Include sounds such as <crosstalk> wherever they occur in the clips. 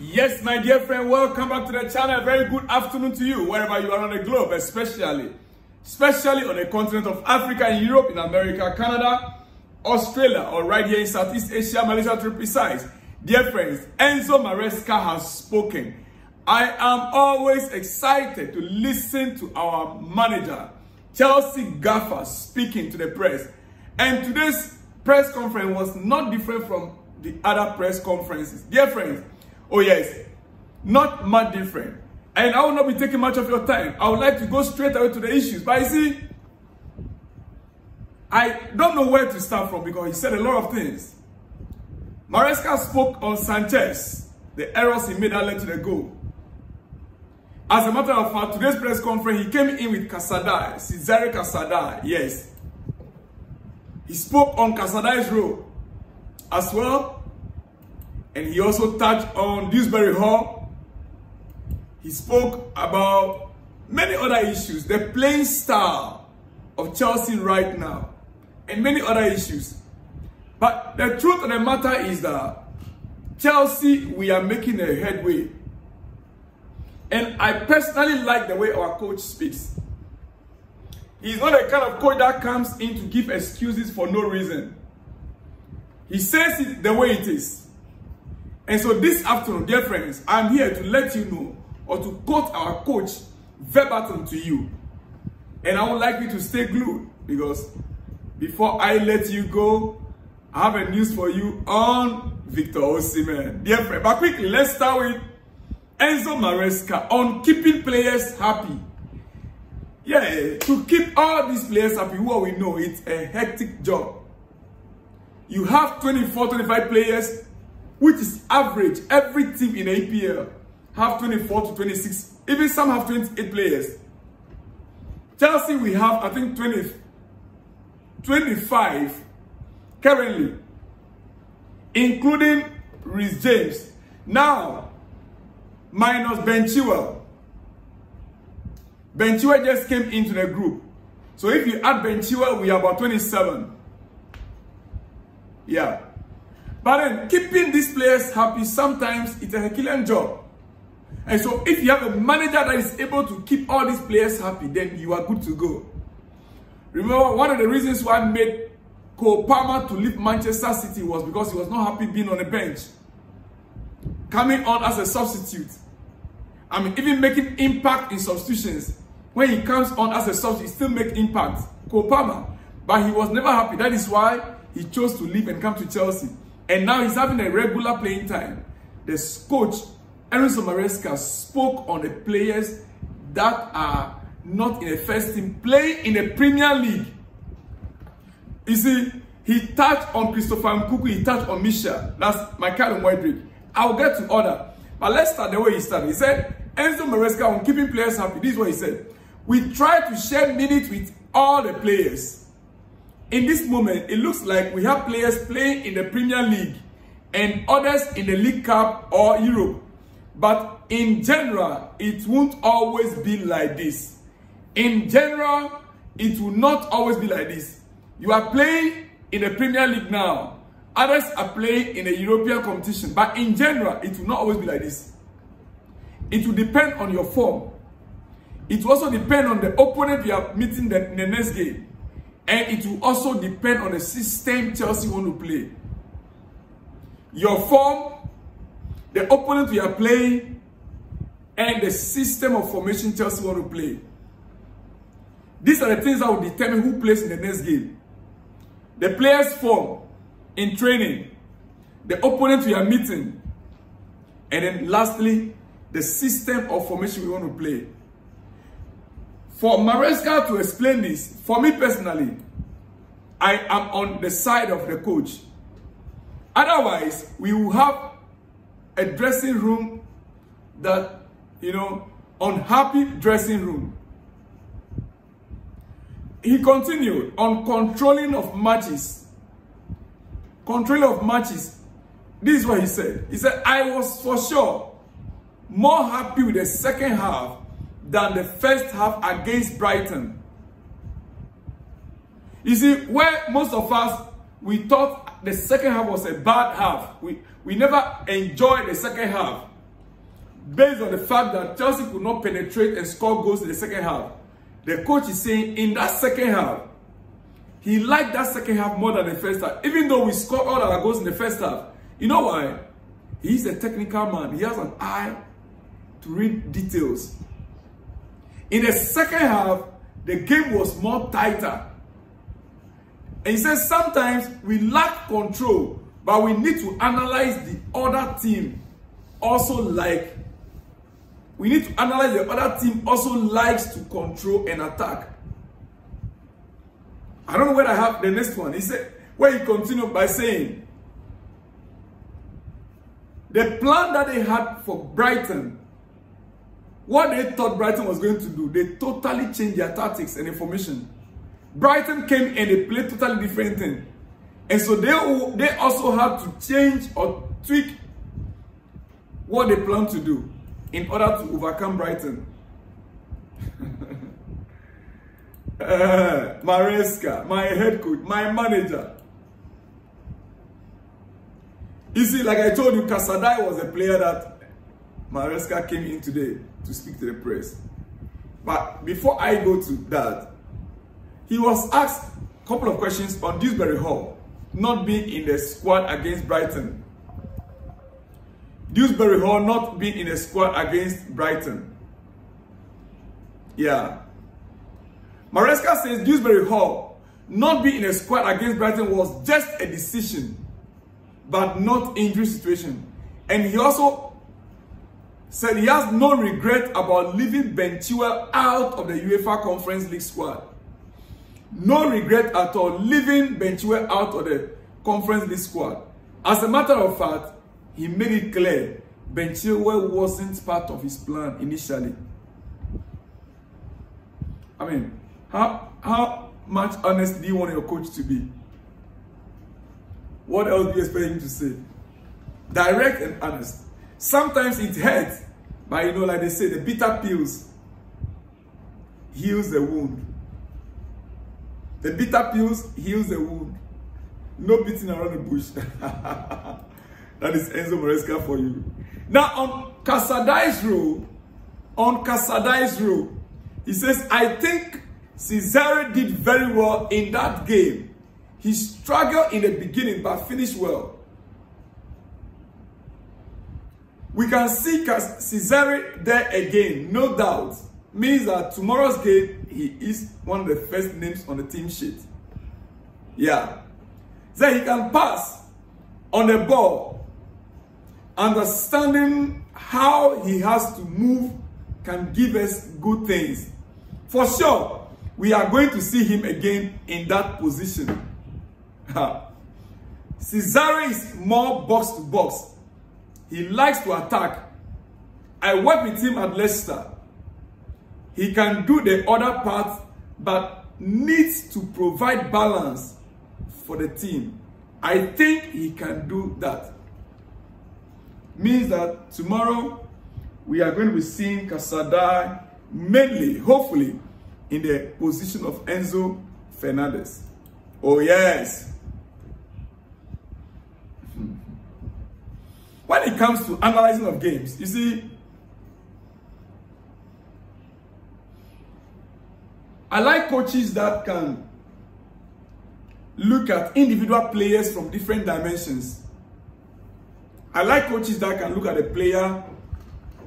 Yes, my dear friend, welcome back to the channel. Very good afternoon to you, wherever you are on the globe, especially, especially on the continent of Africa, in Europe, in America, Canada, Australia, or right here in Southeast Asia, Malaysia to be precise. Dear friends, Enzo Maresca has spoken. I am always excited to listen to our manager, Chelsea Gaffer, speaking to the press. And today's press conference was not different from the other press conferences. Dear friends, oh yes, not much different. And I will not be taking much of your time. I would like to go straight away to the issues. But you see, I don't know where to start from because he said a lot of things. Maresca spoke on Sanchez, the errors he made that led to the goal. As a matter of fact, today's press conference, he came in with Casadei, Cesare Casadei, yes. He spoke on Casadei's role as well. And he also touched on Dewsbury Hall. He spoke about many other issues, the playing style of Chelsea right now, and many other issues. But the truth of the matter is that Chelsea, we are making a headway. And I personally like the way our coach speaks. He's not the kind of coach that comes in to give excuses for no reason. He says it the way it is. And so this afternoon, dear friends, I'm here to let you know or to quote our coach verbatim to you. And I would like you to stay glued because before I let you go, I have a news for you on Victor Osimhen. Dear friend, but quickly, let's start with Enzo Maresca on keeping players happy. Yeah, to keep all these players happy, what we know, it's a hectic job. You have 24, 25 players, which is average. Every team in APL have 24 to 26. Even some have 28 players. Chelsea, we have, I think, 20, 25 currently, including Reece James. Now, minus Ben Chilwell. Just came into the group. So if you add Ben we are about 27. Yeah. But then keeping these players happy, sometimes it's a Herculean job. And so if you have a manager that is able to keep all these players happy, then you are good to go. Remember, one of the reasons why I made Cole Palmer to leave Manchester City was because he was not happy being on the bench. Coming on as a substitute. I mean, even making impact in substitutions. When he comes on as a substitute, he still make impact. Cole Palmer. But he was never happy. That is why he chose to leave and come to Chelsea. And now he's having a regular playing time. The coach, Enzo Maresca, spoke on the players that are not in the first team, playing in the Premier League. You see, he touched on Christopher Nkunku, he touched on Misha. That's my of Mudryk. I'll get to order. But let's start the way he started. He said, Enzo Maresca on keeping players happy. This is what he said. We try to share minutes with all the players. In this moment, it looks like we have players playing in the Premier League and others in the League Cup or Europe. But in general, it won't always be like this. In general, it will not always be like this. You are playing in the Premier League now. Others are playing in a European competition. But in general, it will not always be like this. It will depend on your form. It will also depend on the opponent you are meeting in the next game. And it will also depend on the system Chelsea want to play. Your form, the opponent you are playing, and the system of formation Chelsea want to play. These are the things that will determine who plays in the next game. The player's form in training, the opponent we are meeting, and then lastly, the system of formation we want to play. For Maresca to explain this, for me personally, I am on the side of the coach. Otherwise, we will have a dressing room that, you know, unhappy dressing room. He continued on controlling of matches. Control of matches. This is what he said. He said, I was for sure more happy with the second half than the first half against Brighton. You see, where most of us, we thought the second half was a bad half. We, we never enjoyed the second half. based on the fact that Chelsea could not penetrate and score goals in the second half. The coach is saying in that second half, he liked that second half more than the first half. Even though we scored all our goals in the first half. You know why? He's a technical man. He has an eye to read details. In the second half, the game was more tighter. And he says sometimes we lack control, but we need to analyze the other team also like we need to analyze the other team also likes to control and attack. I don't know where I have the next one. He said, where he continued by saying, the plan that they had for Brighton, what they thought Brighton was going to do, they totally changed their tactics and information. Brighton came and they played totally different thing. And so they, they also had to change or tweak what they plan to do in order to overcome Brighton. uh, <laughs> Maresca, my head coach, my manager. You see, like I told you, Casadei was a player that Maresca came in today to speak to the press. But before I go to that, he was asked a couple of questions on Dewsbury Hall not being in the squad against Brighton. Dewsbury Hall not being in a squad against Brighton. Yeah. Maresca says Dewsbury Hall not being in a squad against Brighton was just a decision, but not injury situation. And he also said he has no regret about leaving Ben Chilwell out of the UEFA Conference League squad. No regret at all leaving Ben Chilwell out of the Conference League squad. As a matter of fact, he made it clear Ben Chilwell wasn't part of his plan initially. I mean, how, how much honest do you want your coach to be? What else do you expect him to say? Direct and honest. Sometimes it hurts, but you know, like they say, the bitter pills heals the wound. The bitter pills heals the wound. No beating around the bush. <laughs> That is Enzo Maresca for you. Now on Casadei's rule, on Casadei's rule, he says, I think Cesare did very well in that game. He struggled in the beginning but finished well. We can see Cesare there again, no doubt. Means that tomorrow's game, he is one of the first names on the team sheet. Yeah. So he can pass on the ball understanding how he has to move can give us good things. For sure, we are going to see him again in that position. <laughs> Cesare is more box to box. He likes to attack. I work with him at Leicester. He can do the other part, but needs to provide balance for the team. I think he can do that means that tomorrow we are going to be seeing Casadei mainly, hopefully, in the position of Enzo Fernandez. Oh, yes. When it comes to analyzing of games, you see, I like coaches that can look at individual players from different dimensions I like coaches that can look at a player.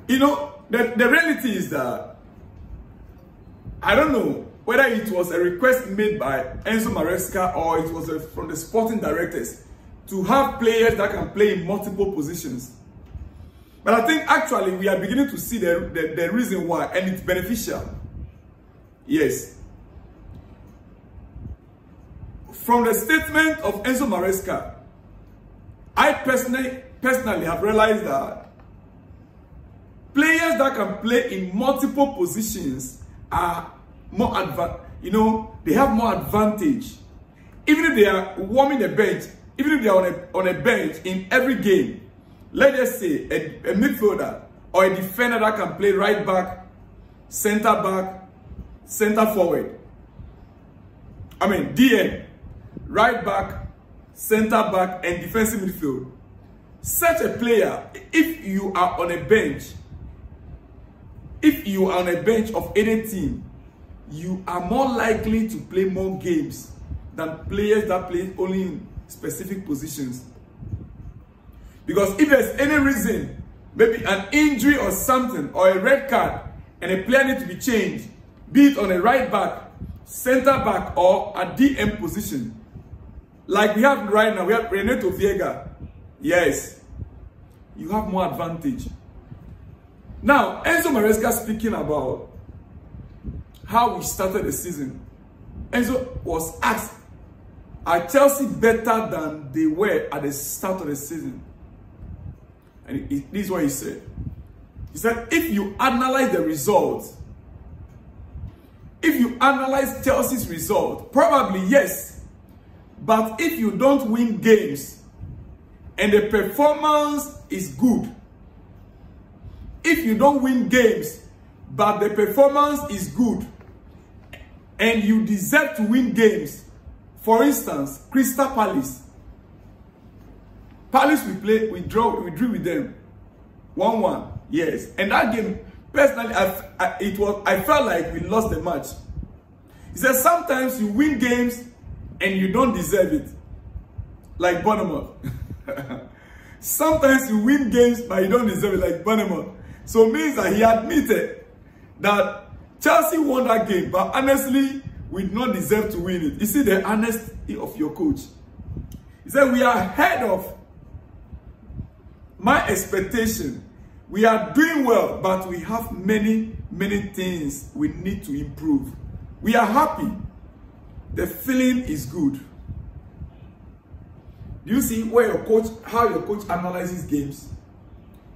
You know, the, the reality is that I don't know whether it was a request made by Enzo Maresca or it was a, from the sporting directors to have players that can play in multiple positions. But I think actually we are beginning to see the, the, the reason why and it's beneficial. Yes. From the statement of Enzo Maresca, I personally personally have realized that players that can play in multiple positions are more advanced. You know, they have more advantage. Even if they are warming the bench, even if they are on a, on a bench in every game, let's say a, a midfielder or a defender that can play right back, center back, center forward. I mean, DM, right back, center back, and defensive midfield such a player, if you are on a bench if you are on a bench of any team, you are more likely to play more games than players that play only in specific positions. Because if there's any reason, maybe an injury or something, or a red card, and a player needs to be changed, be it on a right back, center back, or a DM position, like we have right now, we have Renato Veiga. Yes, you have more advantage. Now, Enzo Maresca speaking about how we started the season. Enzo was asked, are Chelsea better than they were at the start of the season? And this is what he said. He said, if you analyze the results, if you analyze Chelsea's result, probably yes. But if you don't win games and the performance is good, if you don't win games, but the performance is good, and you deserve to win games, for instance, Crystal Palace, Palace we play, we draw, we drew with them, one one, yes, and that game, personally, I, I, it was, I felt like we lost the match. He said sometimes you win games and you don't deserve it, like Bournemouth. <laughs> sometimes you win games but you don't deserve it, like Bournemouth. So means that he admitted that Chelsea won that game, but honestly, we do not deserve to win it. You see the honesty of your coach. He said, we are ahead of my expectation. We are doing well, but we have many, many things we need to improve. We are happy. The feeling is good. Do you see where your coach, how your coach analyzes games?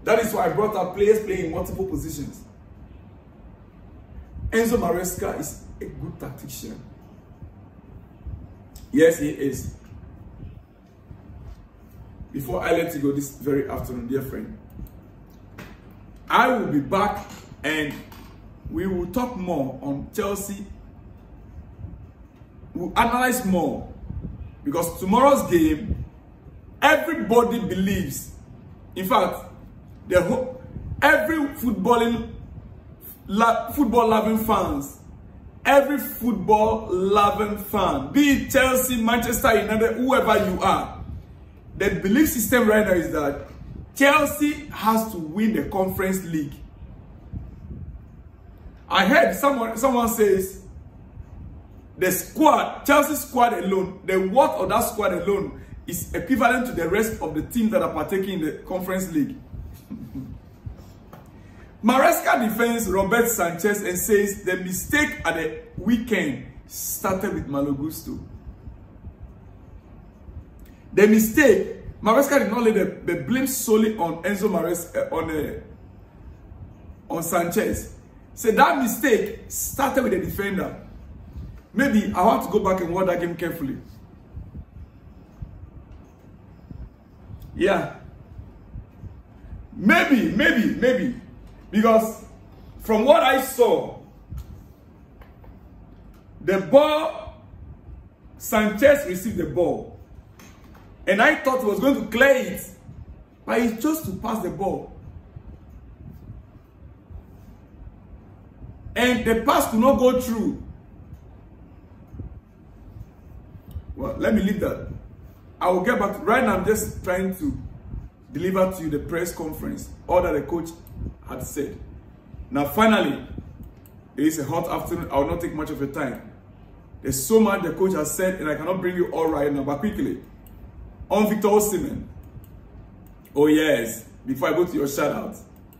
That is why I brought up players playing multiple positions. Enzo Maresca is a good tactician. Yes, he is. Before I let you go this very afternoon, dear friend, I will be back and we will talk more on Chelsea. We'll analyze more because tomorrow's game, everybody believes. In fact, the whole, every footballing la, football loving fans every football loving fan be it Chelsea Manchester United whoever you are the belief system right now is that Chelsea has to win the conference league. I heard someone someone says the squad Chelsea squad alone the worth of that squad alone is equivalent to the rest of the teams that are partaking in the conference league <laughs> Maresca defends Robert Sanchez and says the mistake at the weekend started with Malo Gusto. The mistake, Maresca did not lay the, the blame solely on Enzo Maresca, uh, on, uh, on Sanchez. So that mistake started with the defender. Maybe I want to go back and watch that game carefully. Yeah. Maybe, maybe, maybe. Because from what I saw, the ball, Sanchez received the ball. And I thought he was going to clear it. But he chose to pass the ball. And the pass could not go through. Well, let me leave that. I will get back. Right now, I'm just trying to deliver to you the press conference. All that the coach had said. Now, finally, it is a hot afternoon. I will not take much of your time. There's so much the coach has said, and I cannot bring you all right now, but quickly. On Victor Osimhen. Oh, yes. Before I go to your shout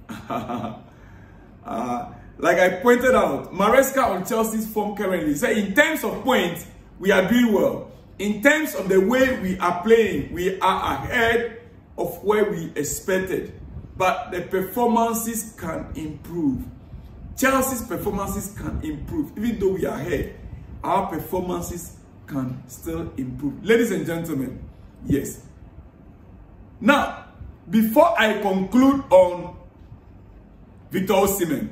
out. <laughs> uh, like I pointed out, Maresca on Chelsea's form currently. So in terms of points, we are doing well. In terms of the way we are playing, we are ahead of where we expected but the performances can improve. Chelsea's performances can improve. Even though we are ahead, our performances can still improve. Ladies and gentlemen, yes. Now, before I conclude on Victor Osimhen,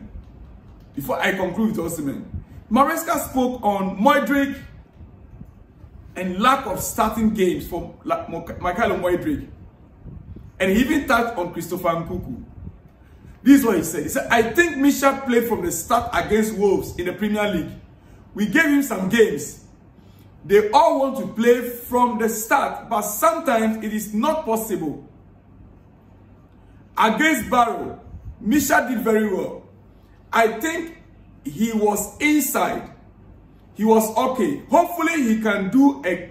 before I conclude with Osimhen, Maresca spoke on Mudryk and lack of starting games for Michael Mudryk. And he even touched on Christopher Nkunku. This is what he said. He said, I think Misha played from the start against Wolves in the Premier League. We gave him some games. They all want to play from the start, but sometimes it is not possible. Against Barrow, Misha did very well. I think he was inside. He was okay. Hopefully he can do a,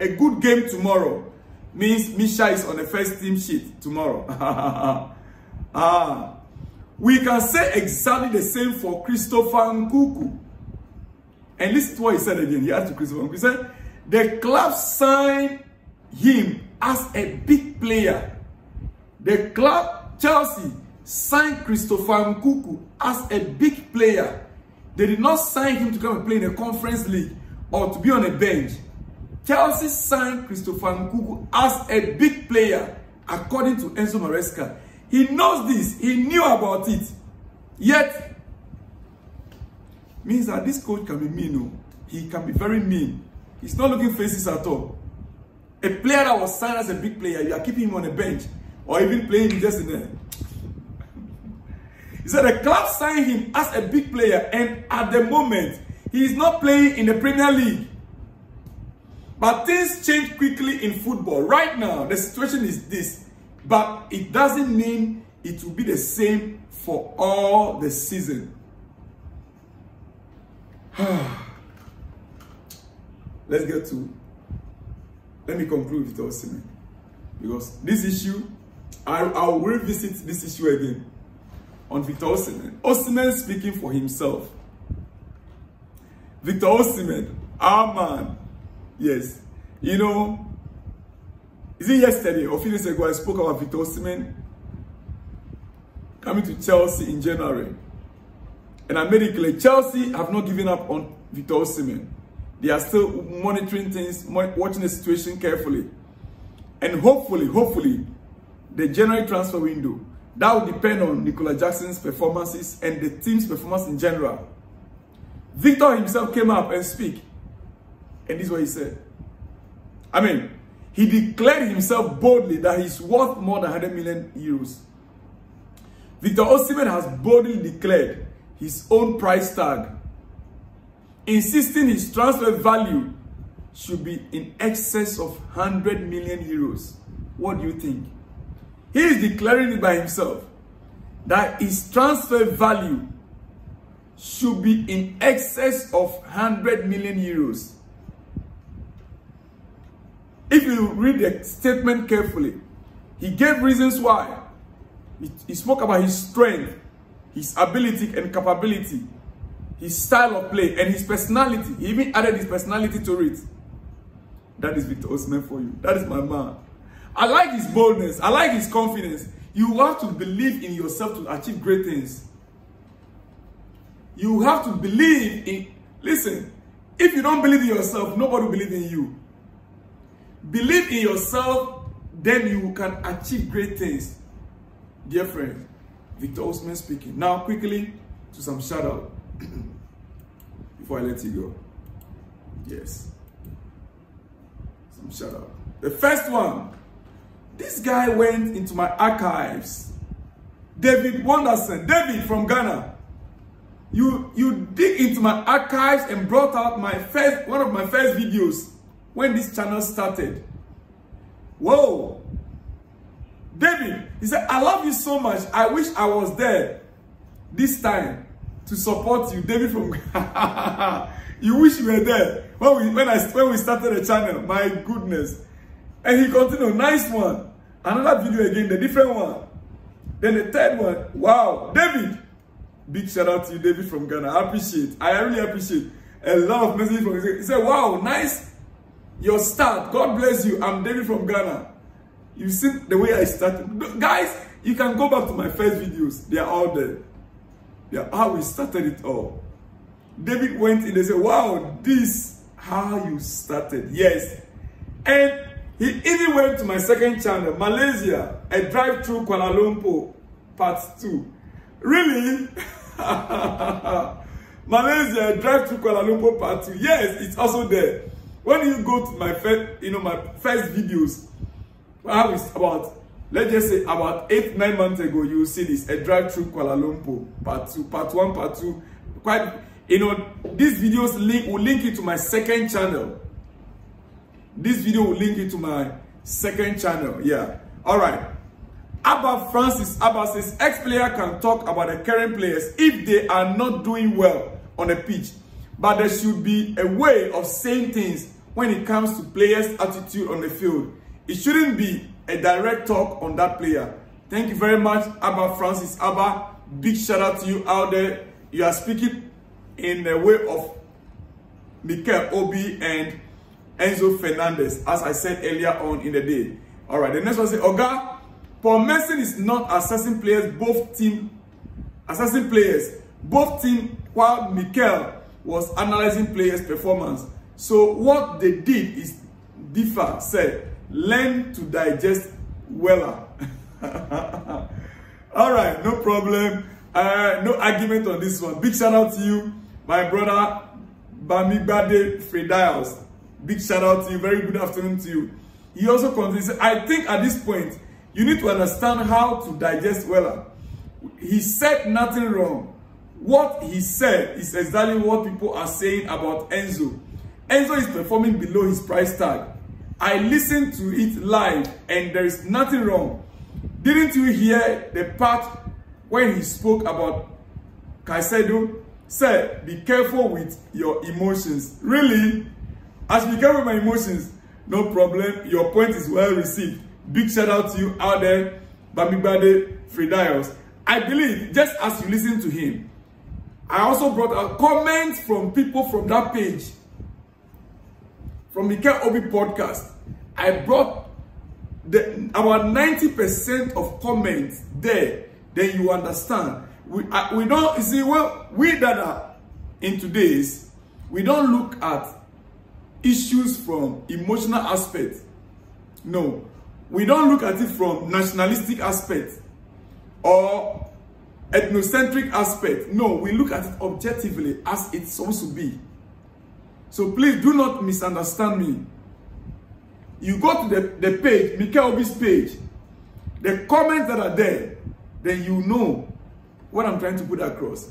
a good game tomorrow. Means Misha is on the first team sheet tomorrow. <laughs> ah. We can say exactly the same for Christopher Nkunku. And listen to what he said again. He asked to Christopher Nkunku. He said, the club signed him as a big player. The club, Chelsea, signed Christopher Nkunku as a big player. They did not sign him to come and play in a conference league or to be on a bench. Chelsea signed Christopher Nkunku as a big player, according to Enzo Maresca. He knows this. He knew about it. Yet, means that this coach can be mean. Oh. He can be very mean. He's not looking faces at all. A player that was signed as a big player, you are keeping him on a bench or even playing just in there. <laughs> He said the club signed him as a big player and at the moment, he is not playing in the Premier League. But things change quickly in football. Right now, the situation is this. But it doesn't mean it will be the same for all the season. <sighs> Let's get to, let me conclude with Osimhen. Because this issue, I, I'll revisit this issue again on Victor Osimhen. Osimhen speaking for himself. Victor Osimhen, our man. Yes. You know, is it yesterday or a few days ago I spoke about Victor Osimhen coming to Chelsea in January. And I made it clear, Chelsea have not given up on Victor Osimhen. They are still monitoring things, watching the situation carefully. And hopefully, hopefully, the January transfer window, that will depend on Nicolas Jackson's performances and the team's performance in general. Victor himself came up and speak. And this is what he said. I mean, he declared himself boldly that he's worth more than 100 million euros. Victor Osimhen has boldly declared his own price tag, insisting his transfer value should be in excess of 100 million euros. What do you think? He is declaring it by himself that his transfer value should be in excess of 100 million euros. If you read the statement carefully, he gave reasons why. He, he spoke about his strength, his ability and capability, his style of play, and his personality. He even added his personality to it. That is Victor Osimhen for you. That is my man. I like his boldness. I like his confidence. You have to believe in yourself to achieve great things. You have to believe in, listen, if you don't believe in yourself, nobody will believe in you. Believe in yourself, then you can achieve great things. Dear friend, Victor Osimhen speaking. Now, quickly to some shout out <clears throat> before I let you go. Yes. Some shout out. The first one this guy went into my archives. David Wanderson. David from Ghana. You, you dig into my archives and brought out my first, one of my first videos when this channel started. Whoa. David, he said, I love you so much. I wish I was there this time to support you. David from <laughs> You wish you were there when we, when, I, when we started the channel. My goodness. And he continued, nice one. Another video again, the different one. Then the third one, wow, David. Big shout out to you, David from Ghana. I appreciate, I really appreciate a lot of messages from him. He said, wow, nice your start. God bless you. I'm David from Ghana. You see the way I started. Guys, you can go back to my first videos. They are all there. They are how we started it all. David went in and said, wow, this how you started. Yes. And he even went to my second channel, Malaysia, a drive through Kuala Lumpur, part two. Really? <laughs> Malaysia, drive through Kuala Lumpur, part two. Yes, it's also there. When you go to my first, you know, my first videos, how it's about let's just say about eight, nine months ago, you see this, a drive through Kuala Lumpur, part two, part one, part two. Quite, you know, these videos link will link you to my second channel. This video will link you to my second channel. Yeah. All right. Abba Francis Abba says ex-player can talk about the current players if they are not doing well on the pitch. But there should be a way of saying things when it comes to players' attitude on the field. It shouldn't be a direct talk on that player. Thank you very much, Abba Francis Abba. Big shout out to you out there. You are speaking in the way of Mikel Obi and Enzo Fernandez, as I said earlier on in the day. All right, the next one say, Oga, Paul Merson is not assessing players, both team, assessing players, both team, while Mikel was analyzing players' performance. So what they did is differ, said, learn to digest weller. <laughs> All right, no problem. Uh, no argument on this one. Big shout out to you, my brother Bamigbade Frediles. Big shout out to you. Very good afternoon to you. He also continues, I think at this point, you need to understand how to digest weller. He said nothing wrong. What he said is exactly what people are saying about Enzo. Enzo is performing below his price tag. I listened to it live and there is nothing wrong. Didn't you hear the part when he spoke about Caicedo? Said, be careful with your emotions. Really? Should be careful with my emotions. No problem. Your point is well received. Big shout out to you out there, Bamibade Fredios. I believe, just as you listen to him, I also brought a comment from people from that page from Mikel Obi podcast, I brought the about 90% of comments there. Then you understand. We, uh, we don't, you see, well, we that are in today's, we don't look at issues from emotional aspect. No. We don't look at it from nationalistic aspect or ethnocentric aspect. No, we look at it objectively as it's supposed to be. So please do not misunderstand me. You go to the, the page, Mikel Obi's page, the comments that are there, then you know what I'm trying to put across.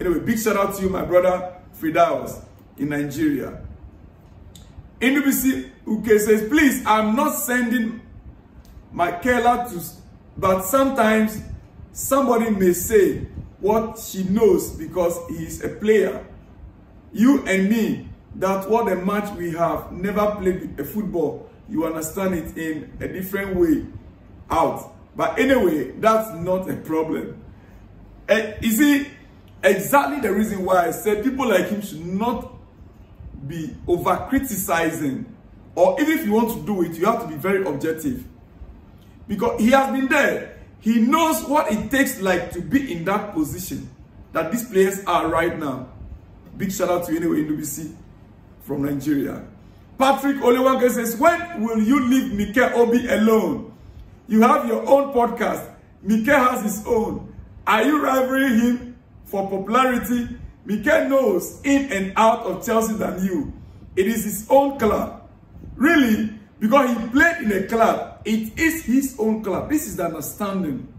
Anyway, big shout out to you, my brother Fridaus in Nigeria. NBC UK says, please, I'm not sending my Kayla to, but sometimes somebody may say what she knows because he is a player you and me, that what a match we have, never played a football, you understand it in a different way out. But anyway, that's not a problem. And you see, exactly the reason why I said people like him should not be over criticizing or even if you want to do it, you have to be very objective. Because he has been there. He knows what it takes like to be in that position that these players are right now. Big shout out to anyway, NWC from Nigeria. Patrick Olewanke says, when will you leave Mikel Obi alone? You have your own podcast. Mikel has his own. Are you rivaling him for popularity? Mikel knows in and out of Chelsea than you. It is his own club. Really? Because he played in a club. It is his own club. This is the understanding.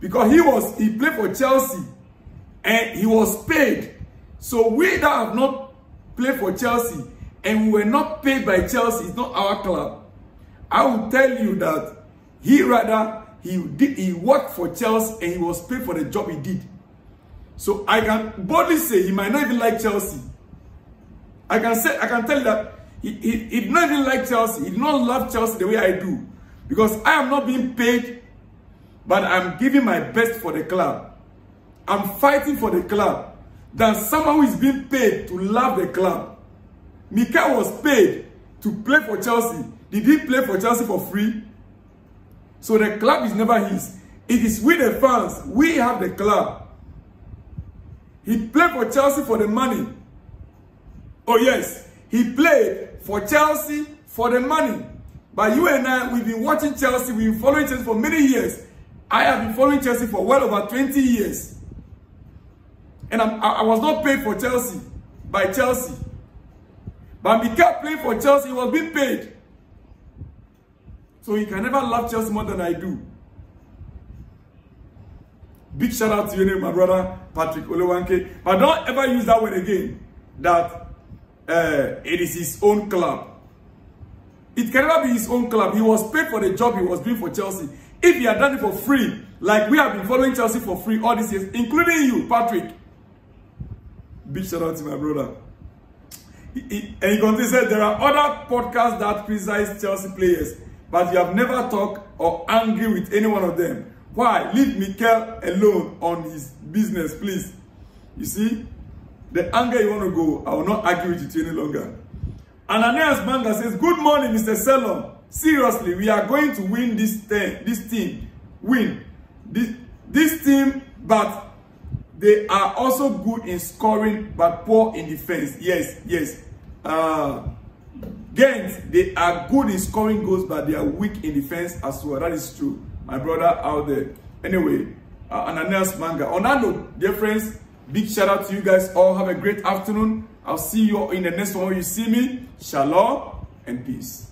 Because he was, he played for Chelsea and he was paid So we that have not played for Chelsea and we were not paid by Chelsea, it's not our club. I will tell you that he rather he did he worked for Chelsea and he was paid for the job he did. So I can boldly say he might not even like Chelsea. I can say I can tell you that he, he, he did not even like Chelsea. He did not love Chelsea the way I do. Because I am not being paid, but I'm giving my best for the club. I'm fighting for the club than someone who is being paid to love the club. Mikel was paid to play for Chelsea. Did he play for Chelsea for free? So the club is never his. It is we the fans. We have the club. He played for Chelsea for the money. Oh yes, he played for Chelsea for the money. But you and I, we've been watching Chelsea, we've been following Chelsea for many years. I have been following Chelsea for well over 20 years. And I'm, i was not paid for Chelsea by Chelsea. But Mikel playing for Chelsea, he was being paid. So he can never love Chelsea more than I do. Big shout out to you, my brother Patrick Olewanke. But don't ever use that word again. That uh, it is his own club. It can never be his own club. He was paid for the job he was doing for Chelsea. If he had done it for free, like we have been following Chelsea for free all these years, including you, Patrick. Big shout out to my brother. He, he, and he continues said there are other podcasts that criticize Chelsea players, but you have never talked or angry with any one of them. Why? Leave Mikel alone on his business, please. You see, the anger you want to go, I will not argue with you any longer. Ananias Manga says, Good morning, Mr. Selon. Seriously, we are going to win this, ten, this team. Win. This, this team, but they are also good in scoring, but poor in defense. Yes, yes. Uh, Ghent, they are good in scoring goals, but they are weak in defense as well. That is true. My brother out there. Anyway, uh, Ananias Manga. On that note, dear friends, big shout out to you guys all. Have a great afternoon. I'll see you in the next one where you see me. Shalom and peace.